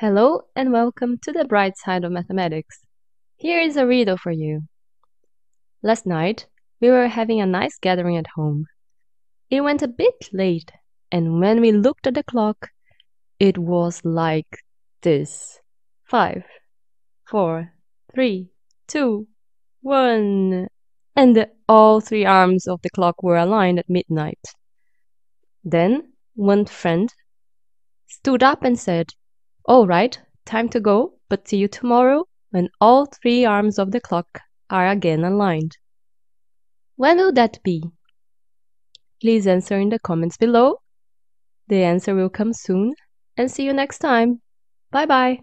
Hello and welcome to the bright side of mathematics. Here is a riddle for you. Last night, we were having a nice gathering at home. It went a bit late, and when we looked at the clock, it was like this. Five, four, three, two, one. And all three arms of the clock were aligned at midnight. Then one friend stood up and said, all right, time to go, but see you tomorrow when all three arms of the clock are again aligned. When will that be? Please answer in the comments below. The answer will come soon, and see you next time. Bye bye.